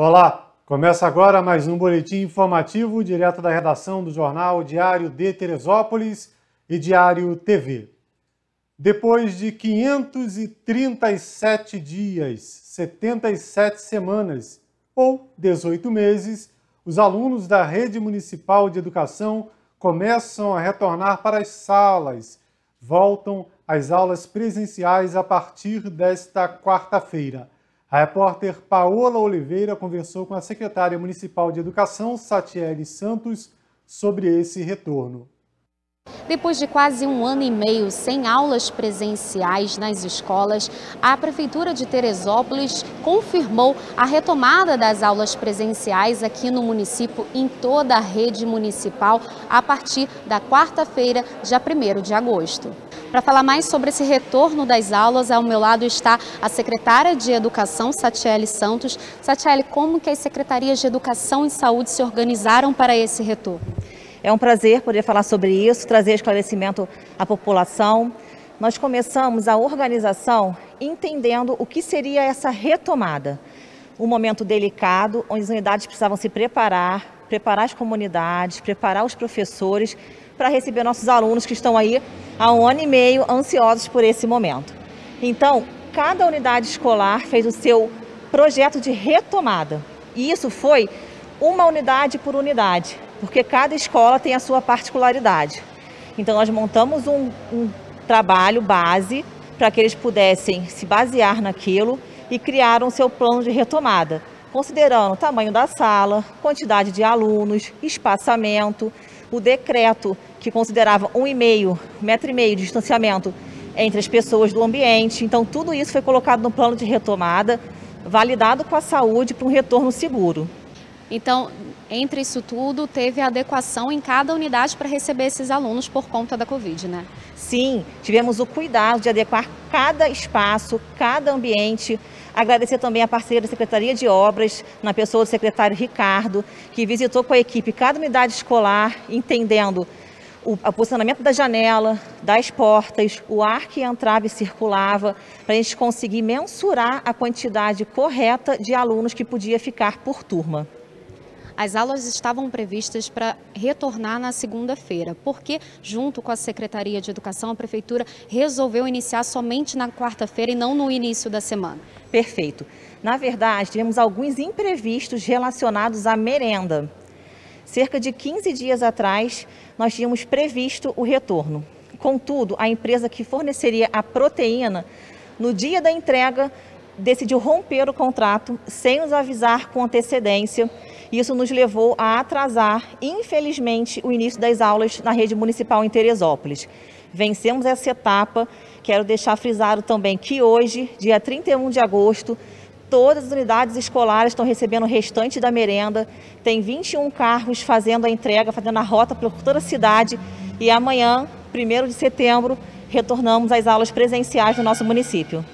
Olá, começa agora mais um boletim informativo direto da redação do jornal Diário de Teresópolis e Diário TV. Depois de 537 dias, 77 semanas ou 18 meses, os alunos da Rede Municipal de Educação começam a retornar para as salas, voltam às aulas presenciais a partir desta quarta-feira. A repórter Paola Oliveira conversou com a secretária municipal de Educação, Satiele Santos, sobre esse retorno. Depois de quase um ano e meio sem aulas presenciais nas escolas, a Prefeitura de Teresópolis confirmou a retomada das aulas presenciais aqui no município em toda a rede municipal a partir da quarta-feira, dia 1 de agosto. Para falar mais sobre esse retorno das aulas, ao meu lado está a secretária de Educação, Satiele Santos. Satiele, como que as secretarias de Educação e Saúde se organizaram para esse retorno? É um prazer poder falar sobre isso, trazer esclarecimento à população. Nós começamos a organização entendendo o que seria essa retomada. Um momento delicado, onde as unidades precisavam se preparar, preparar as comunidades, preparar os professores para receber nossos alunos que estão aí há um ano e meio ansiosos por esse momento. Então, cada unidade escolar fez o seu projeto de retomada. E isso foi uma unidade por unidade porque cada escola tem a sua particularidade. Então, nós montamos um, um trabalho base para que eles pudessem se basear naquilo e criaram o seu plano de retomada, considerando o tamanho da sala, quantidade de alunos, espaçamento, o decreto que considerava um e meio, metro e meio de distanciamento entre as pessoas do ambiente. Então, tudo isso foi colocado no plano de retomada, validado com a saúde para um retorno seguro. Então, entre isso tudo, teve adequação em cada unidade para receber esses alunos por conta da Covid, né? Sim, tivemos o cuidado de adequar cada espaço, cada ambiente. Agradecer também a parceria da Secretaria de Obras, na pessoa do secretário Ricardo, que visitou com a equipe cada unidade escolar, entendendo o, posicionamento da janela, das portas, o ar que entrava e circulava, para a gente conseguir mensurar a quantidade correta de alunos que podia ficar por turma. As aulas estavam previstas para retornar na segunda-feira, porque, junto com a Secretaria de Educação, a Prefeitura resolveu iniciar somente na quarta-feira e não no início da semana. Perfeito. Na verdade, tivemos alguns imprevistos relacionados à merenda. Cerca de 15 dias atrás, nós tínhamos previsto o retorno. Contudo, a empresa que forneceria a proteína, no dia da entrega, decidiu romper o contrato sem nos avisar com antecedência. Isso nos levou a atrasar, infelizmente, o início das aulas na rede municipal em Teresópolis. Vencemos essa etapa. Quero deixar frisado também que hoje, dia 31 de agosto, todas as unidades escolares estão recebendo o restante da merenda. Tem 21 carros fazendo a entrega, fazendo a rota por toda a cidade. E amanhã, 1 de setembro, retornamos às aulas presenciais do nosso município.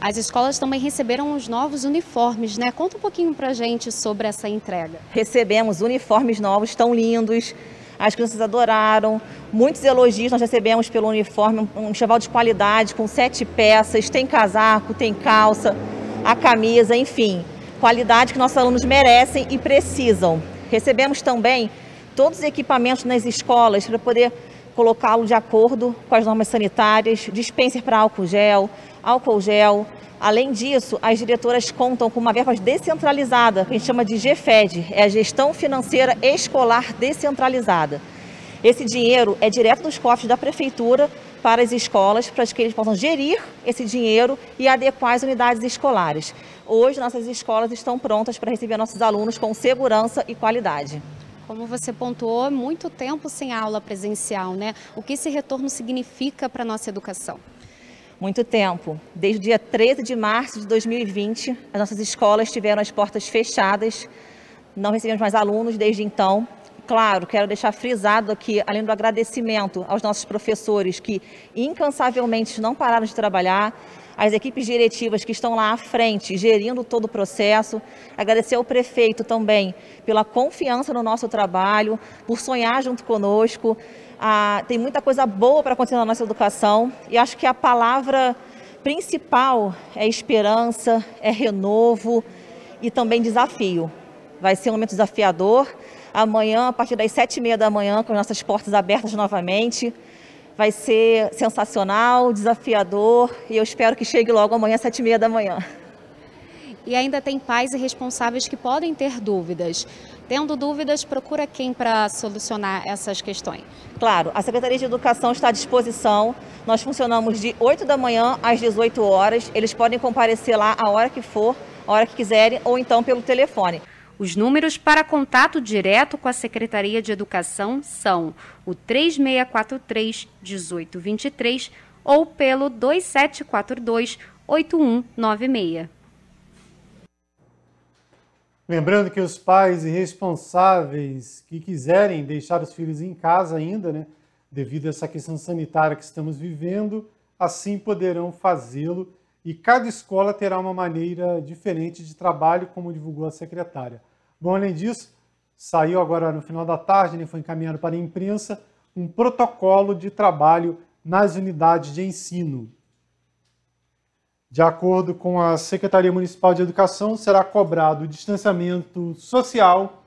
As escolas também receberam os novos uniformes, né? Conta um pouquinho pra gente sobre essa entrega. Recebemos uniformes novos, tão lindos. As crianças adoraram. Muitos elogios nós recebemos pelo uniforme, um cheval de qualidade com sete peças, tem casaco, tem calça, a camisa, enfim. Qualidade que nossos alunos merecem e precisam. Recebemos também todos os equipamentos nas escolas para poder colocá-lo de acordo com as normas sanitárias, dispenser para álcool gel, álcool gel. Além disso, as diretoras contam com uma verba descentralizada, que a gente chama de GFED, é a Gestão Financeira Escolar Descentralizada. Esse dinheiro é direto dos cofres da prefeitura para as escolas, para que eles possam gerir esse dinheiro e adequar as unidades escolares. Hoje, nossas escolas estão prontas para receber nossos alunos com segurança e qualidade. Como você pontuou, muito tempo sem aula presencial, né? O que esse retorno significa para a nossa educação? Muito tempo. Desde o dia 13 de março de 2020, as nossas escolas tiveram as portas fechadas, não recebemos mais alunos desde então. Claro, quero deixar frisado aqui, além do agradecimento aos nossos professores que incansavelmente não pararam de trabalhar, as equipes diretivas que estão lá à frente, gerindo todo o processo. Agradecer ao prefeito também pela confiança no nosso trabalho, por sonhar junto conosco. Ah, tem muita coisa boa para acontecer na nossa educação e acho que a palavra principal é esperança, é renovo e também desafio. Vai ser um momento desafiador. Amanhã, a partir das sete e meia da manhã, com as nossas portas abertas novamente. Vai ser sensacional, desafiador e eu espero que chegue logo amanhã às sete e meia da manhã. E ainda tem pais e responsáveis que podem ter dúvidas. Tendo dúvidas, procura quem para solucionar essas questões? Claro, a Secretaria de Educação está à disposição. Nós funcionamos de 8 da manhã às 18 horas. Eles podem comparecer lá a hora que for, a hora que quiserem, ou então pelo telefone. Os números para contato direto com a Secretaria de Educação são o 3643 1823 ou pelo 2742 8196. Lembrando que os pais e responsáveis que quiserem deixar os filhos em casa ainda, né, devido a essa questão sanitária que estamos vivendo, assim poderão fazê-lo e cada escola terá uma maneira diferente de trabalho, como divulgou a secretária. Bom, além disso, saiu agora no final da tarde, né, foi encaminhado para a imprensa, um protocolo de trabalho nas unidades de ensino. De acordo com a Secretaria Municipal de Educação, será cobrado o distanciamento social,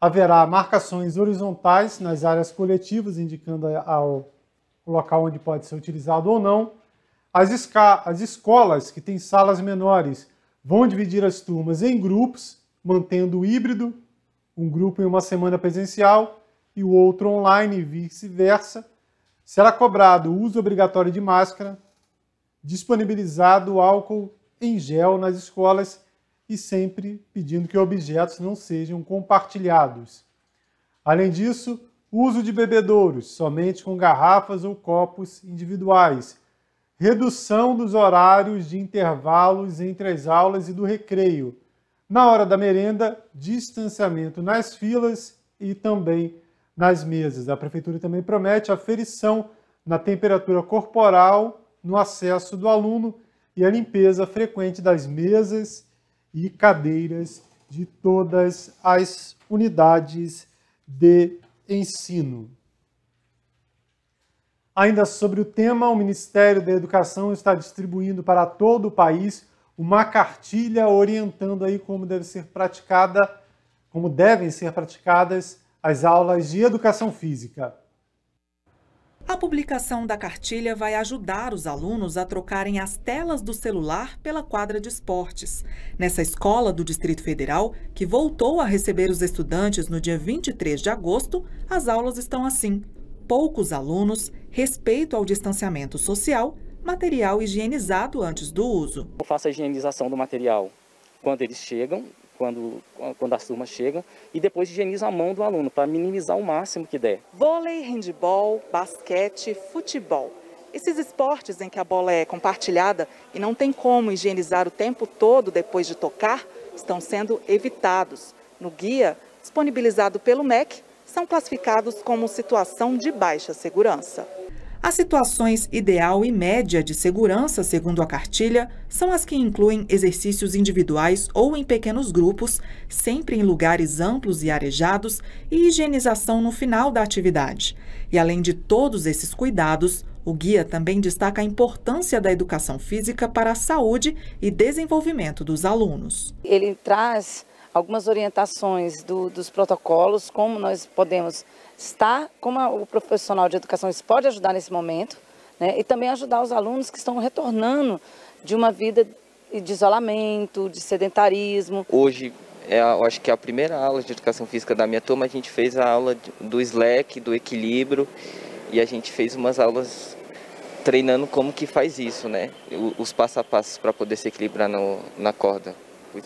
haverá marcações horizontais nas áreas coletivas, indicando ao local onde pode ser utilizado ou não. As, as escolas que têm salas menores vão dividir as turmas em grupos mantendo o híbrido, um grupo em uma semana presencial e o outro online e vice-versa. Será cobrado o uso obrigatório de máscara, disponibilizado álcool em gel nas escolas e sempre pedindo que objetos não sejam compartilhados. Além disso, uso de bebedouros somente com garrafas ou copos individuais, redução dos horários de intervalos entre as aulas e do recreio, na hora da merenda, distanciamento nas filas e também nas mesas. A prefeitura também promete aferição na temperatura corporal no acesso do aluno e a limpeza frequente das mesas e cadeiras de todas as unidades de ensino. Ainda sobre o tema, o Ministério da Educação está distribuindo para todo o país uma cartilha orientando aí como deve ser praticada, como devem ser praticadas as aulas de educação física. A publicação da cartilha vai ajudar os alunos a trocarem as telas do celular pela quadra de esportes. Nessa escola do Distrito Federal, que voltou a receber os estudantes no dia 23 de agosto, as aulas estão assim: poucos alunos, respeito ao distanciamento social material higienizado antes do uso. Eu faço a higienização do material quando eles chegam, quando, quando as turmas chegam, e depois higienizo a mão do aluno para minimizar o máximo que der. Vôlei, handball, basquete, futebol. Esses esportes em que a bola é compartilhada e não tem como higienizar o tempo todo depois de tocar, estão sendo evitados. No guia, disponibilizado pelo MEC, são classificados como situação de baixa segurança. As situações ideal e média de segurança, segundo a cartilha, são as que incluem exercícios individuais ou em pequenos grupos, sempre em lugares amplos e arejados, e higienização no final da atividade. E além de todos esses cuidados, o guia também destaca a importância da educação física para a saúde e desenvolvimento dos alunos. Ele traz algumas orientações do, dos protocolos, como nós podemos estar, como o profissional de educação pode ajudar nesse momento, né, e também ajudar os alunos que estão retornando de uma vida de isolamento, de sedentarismo. Hoje, é, eu acho que é a primeira aula de educação física da minha turma, a gente fez a aula do slack, do equilíbrio, e a gente fez umas aulas treinando como que faz isso, né? Os passo a passos para poder se equilibrar no, na corda.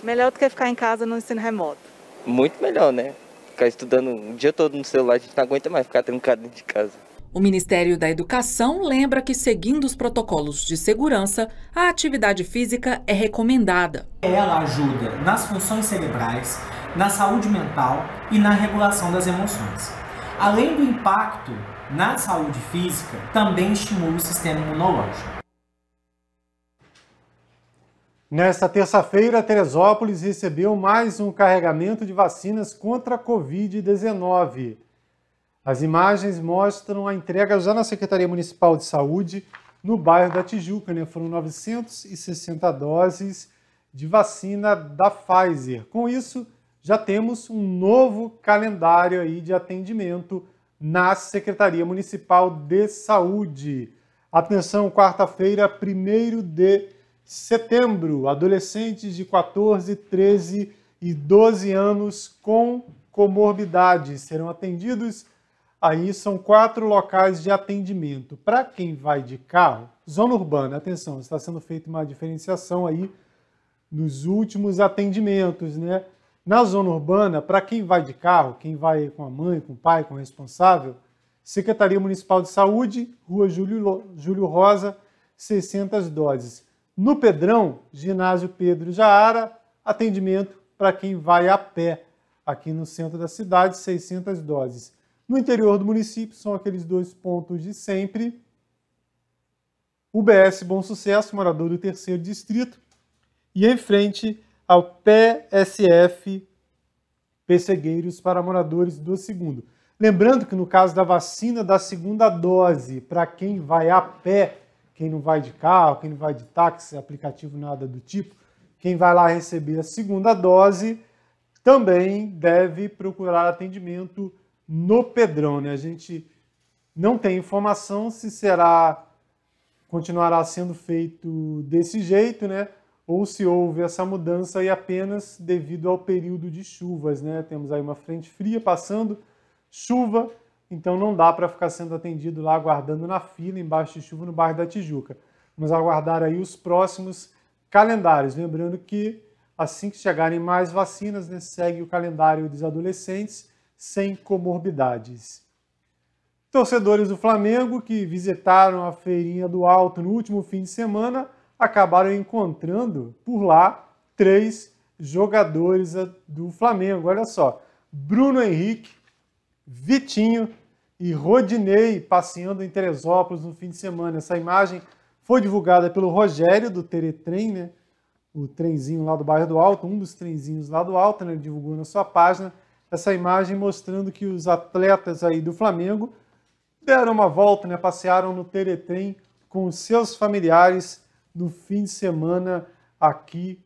Melhor do que ficar em casa no ensino remoto. Muito melhor, né? Ficar estudando o dia todo no celular, a gente não aguenta mais ficar trancado dentro de casa. O Ministério da Educação lembra que, seguindo os protocolos de segurança, a atividade física é recomendada. Ela ajuda nas funções cerebrais, na saúde mental e na regulação das emoções. Além do impacto na saúde física, também estimula o sistema imunológico. Nesta terça-feira, Teresópolis recebeu mais um carregamento de vacinas contra a Covid-19. As imagens mostram a entrega já na Secretaria Municipal de Saúde, no bairro da Tijuca. Né? Foram 960 doses de vacina da Pfizer. Com isso, já temos um novo calendário aí de atendimento na Secretaria Municipal de Saúde. Atenção, quarta-feira, 1 de setembro, adolescentes de 14, 13 e 12 anos com comorbidades serão atendidos. Aí são quatro locais de atendimento. Para quem vai de carro, zona urbana, atenção, está sendo feita uma diferenciação aí nos últimos atendimentos, né? Na zona urbana, para quem vai de carro, quem vai com a mãe, com o pai, com o responsável, Secretaria Municipal de Saúde, Rua Júlio, Júlio Rosa, 600 doses. No Pedrão, Ginásio Pedro Jaara, atendimento para quem vai a pé, aqui no centro da cidade, 600 doses. No interior do município, são aqueles dois pontos de sempre. UBS Bom Sucesso, morador do terceiro distrito, e em frente ao PSF Pessegueiros para moradores do segundo. Lembrando que no caso da vacina da segunda dose, para quem vai a pé, quem não vai de carro, quem não vai de táxi, aplicativo, nada do tipo, quem vai lá receber a segunda dose também deve procurar atendimento no Pedrão. Né? A gente não tem informação se será continuará sendo feito desse jeito, né? ou se houve essa mudança aí apenas devido ao período de chuvas, né? Temos aí uma frente fria passando, chuva, então não dá para ficar sendo atendido lá aguardando na fila embaixo de chuva no bairro da Tijuca. Vamos aguardar aí os próximos calendários, lembrando que assim que chegarem mais vacinas, né, segue o calendário dos adolescentes sem comorbidades. Torcedores do Flamengo que visitaram a feirinha do Alto no último fim de semana acabaram encontrando por lá três jogadores do Flamengo. Olha só, Bruno Henrique, Vitinho e Rodinei passeando em Teresópolis no fim de semana. Essa imagem foi divulgada pelo Rogério do Teretrem, né? O trenzinho lá do bairro do Alto, um dos trenzinhos lá do Alto, né? Ele divulgou na sua página essa imagem mostrando que os atletas aí do Flamengo deram uma volta, né? Passearam no Teretrem com seus familiares no fim de semana aqui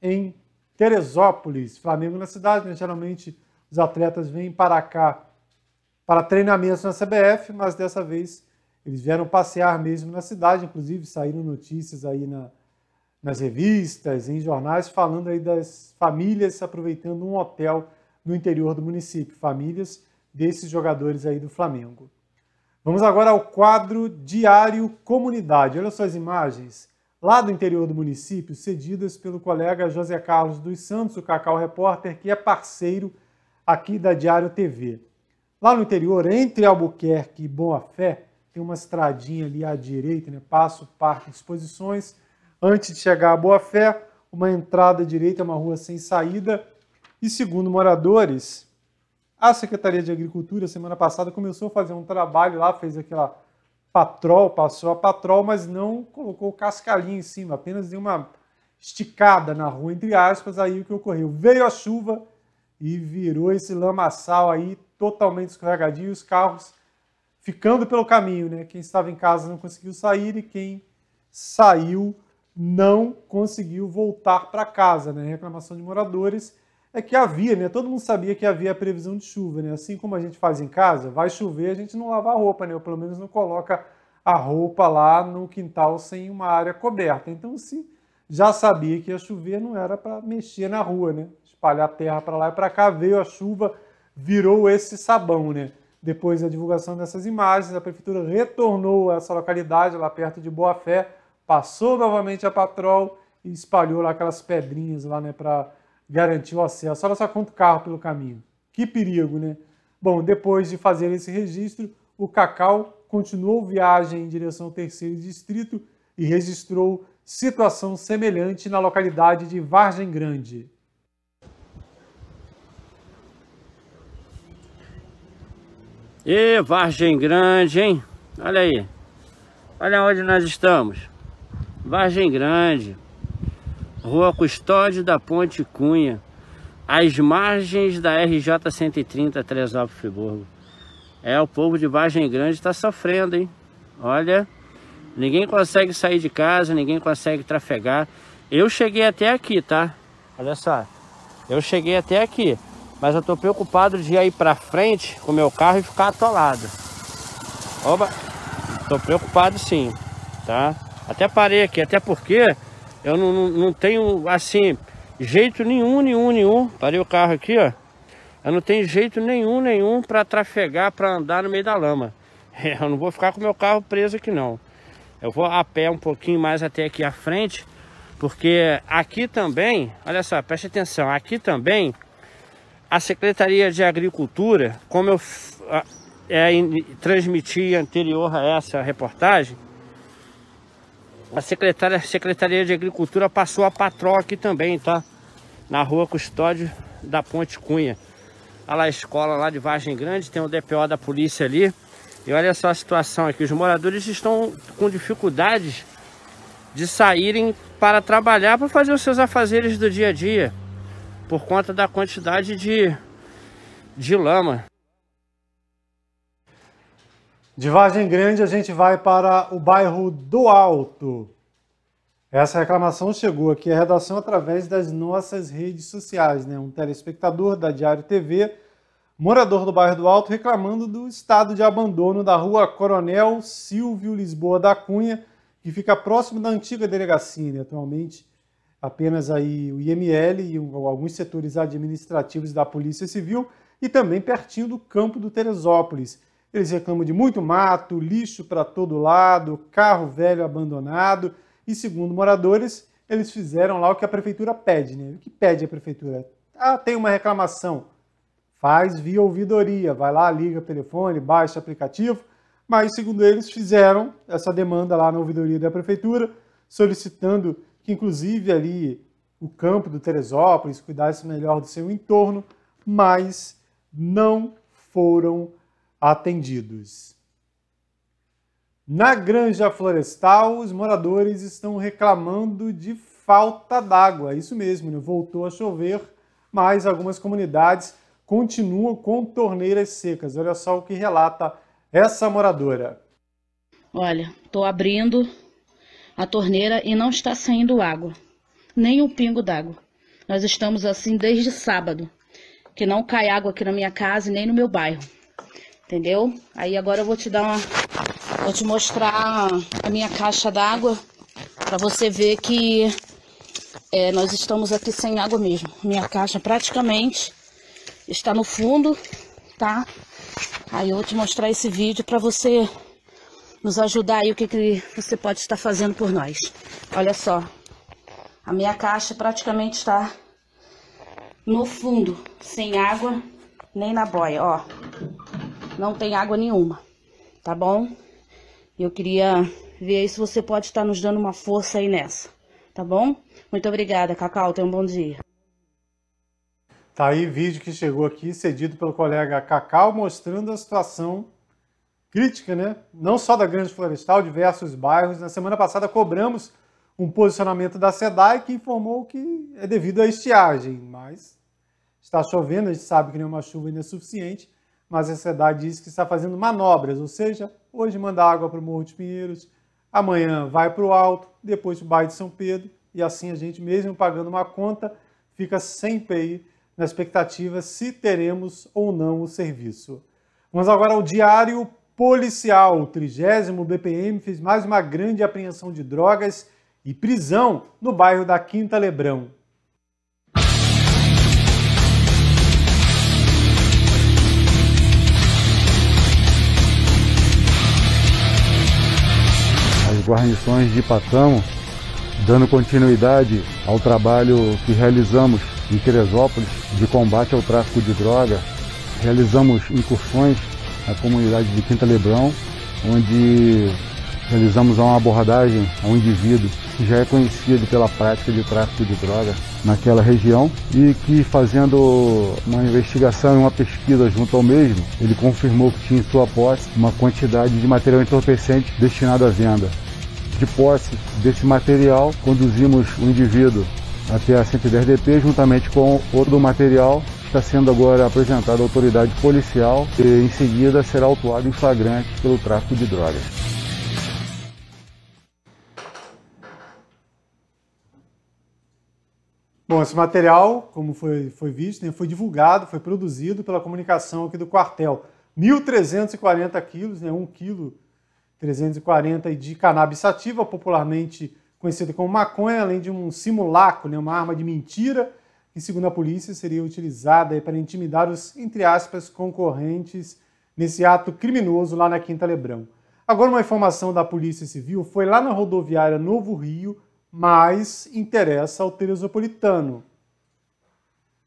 em Teresópolis. Flamengo na cidade, né? geralmente os atletas vêm para cá para treinamentos na CBF, mas dessa vez eles vieram passear mesmo na cidade, inclusive saíram notícias aí na, nas revistas, em jornais, falando aí das famílias aproveitando um hotel no interior do município, famílias desses jogadores aí do Flamengo. Vamos agora ao quadro Diário Comunidade. Olha só as imagens lá do interior do município, cedidas pelo colega José Carlos dos Santos, o Cacau Repórter, que é parceiro aqui da Diário TV. Lá no interior, entre Albuquerque e Boa Fé, tem uma estradinha ali à direita, né? passa o Parque Exposições. Antes de chegar a Boa Fé, uma entrada direita, uma rua sem saída. E segundo moradores, a Secretaria de Agricultura, semana passada, começou a fazer um trabalho lá, fez aquela patrol, passou a patrol, mas não colocou cascalhinho em cima, apenas deu uma esticada na rua, entre aspas, aí o que ocorreu? Veio a chuva e virou esse lamaçal aí totalmente escorregadio, os carros ficando pelo caminho, né? Quem estava em casa não conseguiu sair e quem saiu não conseguiu voltar para casa, né? Reclamação de moradores é que havia, né? Todo mundo sabia que havia previsão de chuva, né? Assim como a gente faz em casa, vai chover, a gente não lava a roupa, né? Ou pelo menos não coloca a roupa lá no quintal sem uma área coberta. Então, se já sabia que ia chover, não era para mexer na rua, né? Espalhar terra para lá e para cá, veio a chuva, virou esse sabão, né? Depois da divulgação dessas imagens, a prefeitura retornou a essa localidade lá perto de Boa Fé, passou novamente a patrol e espalhou lá aquelas pedrinhas lá, né, para garantir o acesso. Olha só quanto carro pelo caminho. Que perigo, né? Bom, depois de fazer esse registro, o Cacau continuou viagem em direção ao terceiro distrito e registrou situação semelhante na localidade de Vargem Grande. E Vargem Grande, hein? Olha aí. Olha onde nós estamos. Vargem Grande. Rua Custódio da Ponte Cunha, às margens da RJ 130 Tresópolis Friburgo. É, o povo de Vargem Grande está sofrendo, hein? Olha, ninguém consegue sair de casa, ninguém consegue trafegar. Eu cheguei até aqui, tá? Olha só. Eu cheguei até aqui. Mas eu tô preocupado de ir para frente com meu carro e ficar atolado. Oba! Tô preocupado sim, tá? Até parei aqui, até porque eu não, não, não tenho, assim, jeito nenhum, nenhum, nenhum. Parei o carro aqui, ó. Eu não tenho jeito nenhum, nenhum para trafegar, para andar no meio da lama. Eu não vou ficar com meu carro preso aqui não. Eu vou a pé um pouquinho mais até aqui à frente, porque aqui também, olha só, preste atenção, aqui também a Secretaria de Agricultura, como eu é, transmiti anterior a essa reportagem, a Secretaria, a Secretaria de Agricultura passou a patrol aqui também, tá? Na rua Custódio da Ponte Cunha. Olha lá a escola lá de Vargem Grande, tem o DPO da polícia ali. E olha só a situação aqui, os moradores estão com dificuldades de saírem para trabalhar, para fazer os seus afazeres do dia a dia, por conta da quantidade de, de lama. De Vargem Grande a gente vai para o bairro do Alto. Essa reclamação chegou aqui à redação através das nossas redes sociais, né? Um telespectador da Diário TV morador do bairro do Alto reclamando do estado de abandono da rua Coronel Silvio Lisboa da Cunha, que fica próximo da antiga delegacia, né? atualmente apenas aí o IML e alguns setores administrativos da Polícia Civil e também pertinho do campo do Teresópolis. Eles reclamam de muito mato, lixo para todo lado, carro velho abandonado e, segundo moradores, eles fizeram lá o que a prefeitura pede. Né? O que pede a prefeitura? Ah, tem uma reclamação faz via ouvidoria, vai lá, liga telefone, baixa aplicativo, mas segundo eles fizeram essa demanda lá na ouvidoria da prefeitura, solicitando que inclusive ali o campo do Teresópolis cuidasse melhor do seu entorno, mas não foram atendidos. Na Granja Florestal, os moradores estão reclamando de falta d'água. Isso mesmo, né? voltou a chover, mas algumas comunidades continuam com torneiras secas. Olha só o que relata essa moradora. Olha, estou abrindo a torneira e não está saindo água, nem um pingo d'água. Nós estamos assim desde sábado, que não cai água aqui na minha casa nem no meu bairro. Entendeu? Aí agora eu vou te dar uma vou te mostrar a minha caixa d'água para você ver que é, nós estamos aqui sem água mesmo. Minha caixa praticamente está no fundo, tá? Aí eu vou te mostrar esse vídeo para você nos ajudar aí o que, que você pode estar fazendo por nós. Olha só, a minha caixa praticamente está no fundo, sem água nem na boia, ó. Não tem água nenhuma, tá bom? Eu queria ver aí se você pode estar nos dando uma força aí nessa, tá bom? Muito obrigada, Cacau, tenha um bom dia. Tá aí vídeo que chegou aqui, cedido pelo colega Cacau, mostrando a situação crítica, né? Não só da Grande Florestal, diversos bairros. Na semana passada cobramos um posicionamento da SEDAI que informou que é devido à estiagem, mas está chovendo, a gente sabe que nenhuma chuva ainda é suficiente, mas a SEDAI diz que está fazendo manobras, ou seja, hoje manda água para o Morro de Pinheiros, amanhã vai para o Alto, depois para o bairro de São Pedro, e assim a gente, mesmo pagando uma conta, fica sem PI na expectativa se teremos ou não o serviço. Vamos agora ao diário policial. O 30 BPM fez mais uma grande apreensão de drogas e prisão no bairro da Quinta Lebrão. As guarnições de Patamo, dando continuidade ao trabalho que realizamos em Teresópolis de combate ao tráfico de droga. Realizamos incursões na comunidade de Quinta Lebrão, onde realizamos uma abordagem a um indivíduo que já é conhecido pela prática de tráfico de droga naquela região e que fazendo uma investigação e uma pesquisa junto ao mesmo, ele confirmou que tinha em sua posse uma quantidade de material entorpecente destinado à venda. De posse desse material, conduzimos o indivíduo até a 110DP, juntamente com outro material está sendo agora apresentado à autoridade policial e em seguida será autuado em flagrante pelo tráfico de drogas. Bom, esse material, como foi, foi visto, né, foi divulgado, foi produzido pela comunicação aqui do quartel. 1.340 quilos, né, 1 quilo 340 de cannabis sativa, popularmente conhecida como maconha, além de um simulacro, né, uma arma de mentira, que segundo a polícia seria utilizada para intimidar os, entre aspas, concorrentes nesse ato criminoso lá na Quinta Lebrão. Agora uma informação da Polícia Civil foi lá na rodoviária Novo Rio, mas interessa ao Teresopolitano.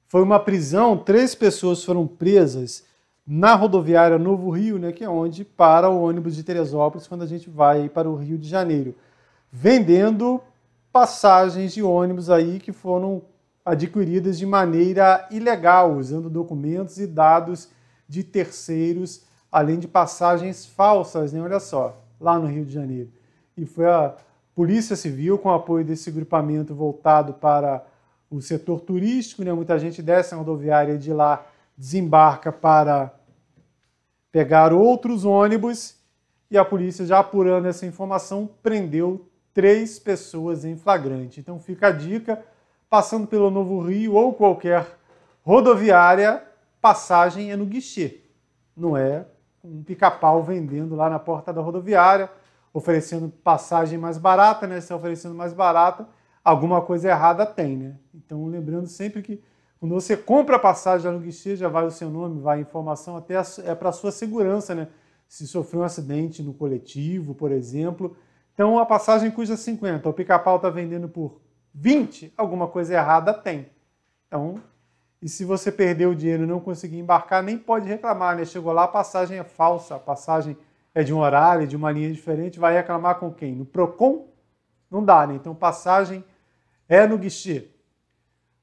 Foi uma prisão, três pessoas foram presas na rodoviária Novo Rio, né, que é onde para o ônibus de Teresópolis quando a gente vai para o Rio de Janeiro, vendendo passagens de ônibus aí que foram adquiridas de maneira ilegal, usando documentos e dados de terceiros, além de passagens falsas, né? Olha só, lá no Rio de Janeiro. E foi a Polícia Civil, com apoio desse grupamento voltado para o setor turístico, né? muita gente desce a rodoviária de lá desembarca para pegar outros ônibus e a polícia, já apurando essa informação, prendeu três pessoas em flagrante. Então fica a dica, passando pelo Novo Rio ou qualquer rodoviária, passagem é no guichê, não é um pica-pau vendendo lá na porta da rodoviária oferecendo passagem mais barata, né? Se é oferecendo mais barata, alguma coisa errada tem, né? Então, lembrando sempre que quando você compra a passagem lá no guichê, já vai o seu nome, vai a informação, até é para sua segurança, né? Se sofreu um acidente no coletivo, por exemplo. Então, a passagem custa 50, o pica-pau está vendendo por 20, alguma coisa errada tem. Então, e se você perdeu o dinheiro e não conseguir embarcar, nem pode reclamar, né? Chegou lá, a passagem é falsa, a passagem é de um horário, de uma linha diferente, vai reclamar com quem? No PROCON? Não dá, né? Então, passagem é no guichê.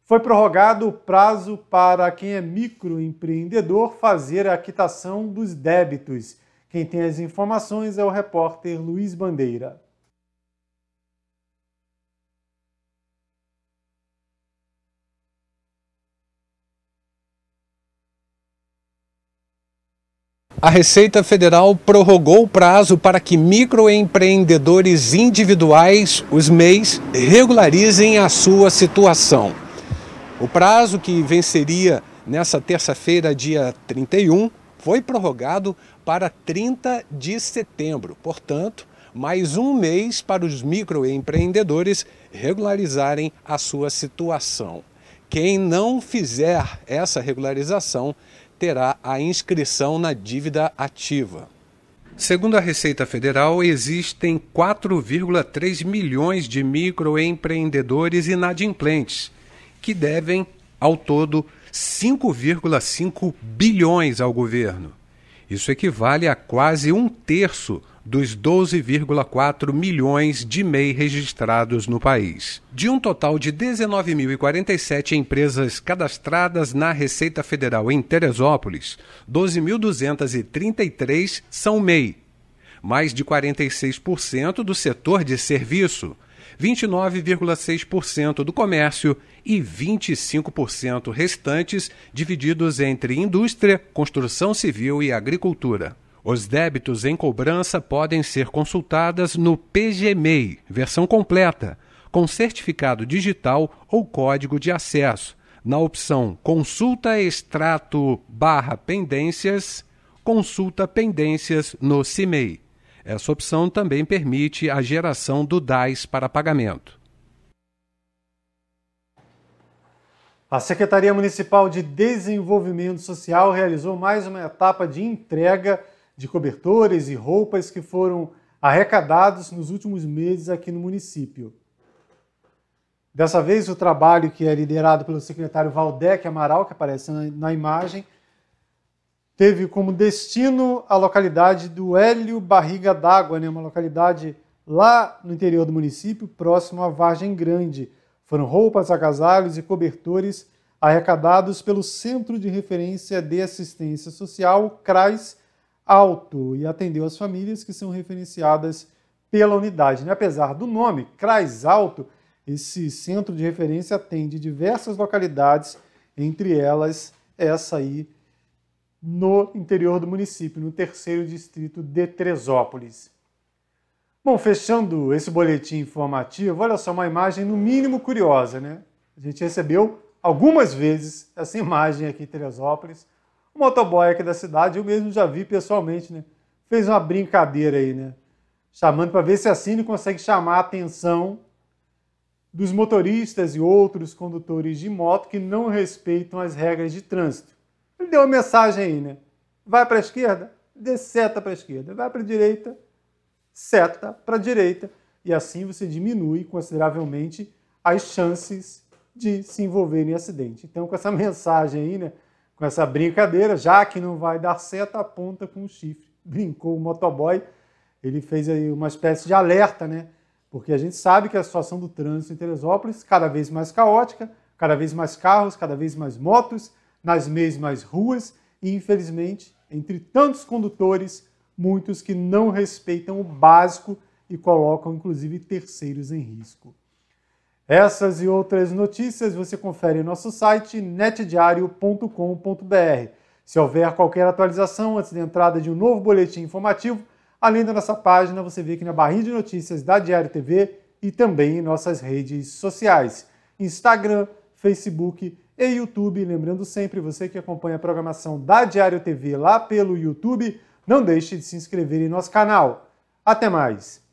Foi prorrogado o prazo para quem é microempreendedor fazer a quitação dos débitos. Quem tem as informações é o repórter Luiz Bandeira. A Receita Federal prorrogou o prazo para que microempreendedores individuais, os MEIs, regularizem a sua situação. O prazo que venceria nessa terça-feira, dia 31, foi prorrogado para 30 de setembro. Portanto, mais um mês para os microempreendedores regularizarem a sua situação. Quem não fizer essa regularização terá a inscrição na dívida ativa. Segundo a Receita Federal, existem 4,3 milhões de microempreendedores inadimplentes, que devem, ao todo, 5,5 bilhões ao governo. Isso equivale a quase um terço dos 12,4 milhões de MEI registrados no país. De um total de 19.047 empresas cadastradas na Receita Federal em Teresópolis, 12.233 são MEI, mais de 46% do setor de serviço, 29,6% do comércio e 25% restantes divididos entre indústria, construção civil e agricultura. Os débitos em cobrança podem ser consultadas no PGMEI, versão completa, com certificado digital ou código de acesso, na opção Consulta Extrato barra Pendências, Consulta Pendências no CIMEI. Essa opção também permite a geração do DAS para pagamento. A Secretaria Municipal de Desenvolvimento Social realizou mais uma etapa de entrega de cobertores e roupas que foram arrecadados nos últimos meses aqui no município. Dessa vez, o trabalho que é liderado pelo secretário Valdec Amaral, que aparece na, na imagem, teve como destino a localidade do Hélio Barriga d'Água, né, uma localidade lá no interior do município, próximo à Vargem Grande. Foram roupas, agasalhos e cobertores arrecadados pelo Centro de Referência de Assistência Social, CRAS, alto e atendeu as famílias que são referenciadas pela unidade. Né? Apesar do nome, CRAS Alto, esse centro de referência atende diversas localidades, entre elas essa aí no interior do município, no terceiro distrito de Tresópolis. Bom, fechando esse boletim informativo, olha só uma imagem no mínimo curiosa, né? A gente recebeu algumas vezes essa imagem aqui em Teresópolis. O motoboy aqui da cidade, eu mesmo já vi pessoalmente, né? Fez uma brincadeira aí, né? Chamando para ver se a Cine consegue chamar a atenção dos motoristas e outros condutores de moto que não respeitam as regras de trânsito. Ele deu uma mensagem aí, né? Vai para a esquerda, dê seta para a esquerda. Vai para a direita, seta para a direita. E assim você diminui consideravelmente as chances de se envolver em acidente. Então, com essa mensagem aí, né? Com essa brincadeira, já que não vai dar seta, aponta com o chifre. Brincou o motoboy. Ele fez aí uma espécie de alerta, né? Porque a gente sabe que a situação do trânsito em Teresópolis cada vez mais caótica, cada vez mais carros, cada vez mais motos nas mesmas ruas e, infelizmente, entre tantos condutores, muitos que não respeitam o básico e colocam inclusive terceiros em risco. Essas e outras notícias você confere em nosso site netdiario.com.br. Se houver qualquer atualização antes da entrada de um novo boletim informativo, além da nossa página, você vê aqui na barrinha de notícias da Diário TV e também em nossas redes sociais: Instagram, Facebook e YouTube. Lembrando sempre, você que acompanha a programação da Diário TV lá pelo YouTube, não deixe de se inscrever em nosso canal. Até mais!